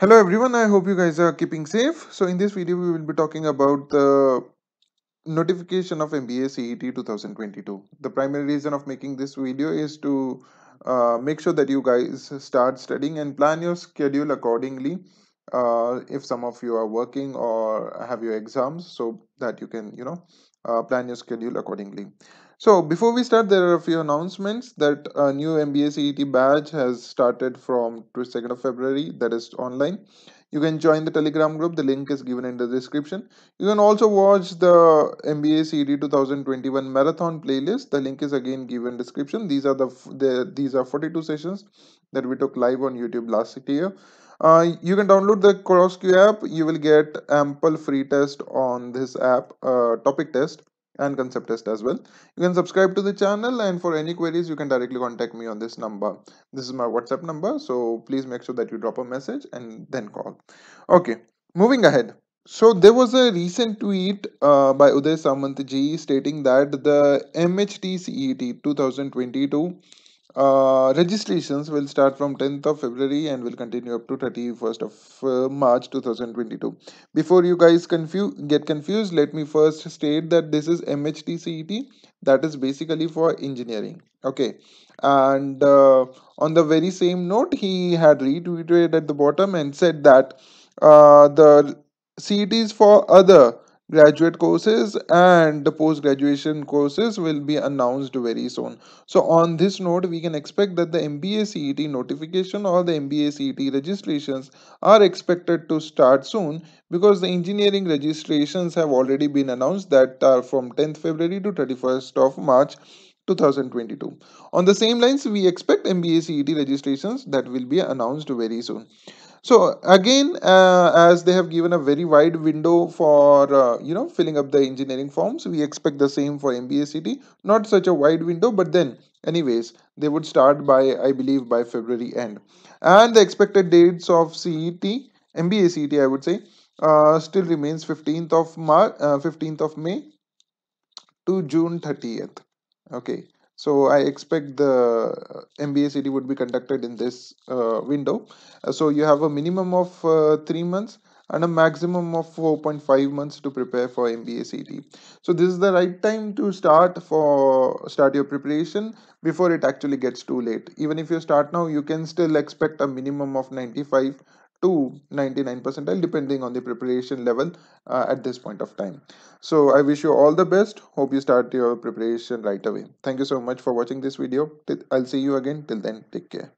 Hello everyone, I hope you guys are keeping safe. So in this video, we will be talking about the notification of MBA CET 2022. The primary reason of making this video is to uh, make sure that you guys start studying and plan your schedule accordingly. Uh, if some of you are working or have your exams, so that you can, you know, uh, plan your schedule accordingly. So before we start, there are a few announcements that a new MBA CET badge has started from 22nd of February, that is online. You can join the Telegram group. The link is given in the description. You can also watch the MBA CET 2021 marathon playlist. The link is again given description. These are the, the these are 42 sessions that we took live on YouTube last year. Uh, you can download the CrossQ app. You will get ample free test on this app, uh, topic test and concept test as well. You can subscribe to the channel and for any queries, you can directly contact me on this number. This is my WhatsApp number. So please make sure that you drop a message and then call. Okay, moving ahead. So there was a recent tweet uh, by Uday Samantji stating that the MHT CET 2022 uh, registrations will start from 10th of February and will continue up to 31st of uh, March 2022. Before you guys confuse get confused, let me first state that this is MHT CET that is basically for engineering. Okay, and uh, on the very same note, he had retweeted at the bottom and said that uh, the CETs for other graduate courses and the post graduation courses will be announced very soon. So on this note we can expect that the mba cet notification or the mba cet registrations are expected to start soon because the engineering registrations have already been announced that are from 10th february to 31st of march 2022 on the same lines we expect mba cet registrations that will be announced very soon so again uh, as they have given a very wide window for uh, you know filling up the engineering forms we expect the same for mba cet not such a wide window but then anyways they would start by i believe by february end. And the expected dates of cet mba cet i would say uh, still remains 15th of march uh, 15th of may to june 30th okay so I expect the MBA CET would be conducted in this uh, window. Uh, so you have a minimum of uh, three months and a maximum of 4.5 months to prepare for MBA CET. So this is the right time to start for start your preparation before it actually gets too late. Even if you start now, you can still expect a minimum of 95 to 99 percentile depending on the preparation level uh, at this point of time. So i wish you all the best. Hope you start your preparation right away. Thank you so much for watching this video. I'll see you again. Till then take care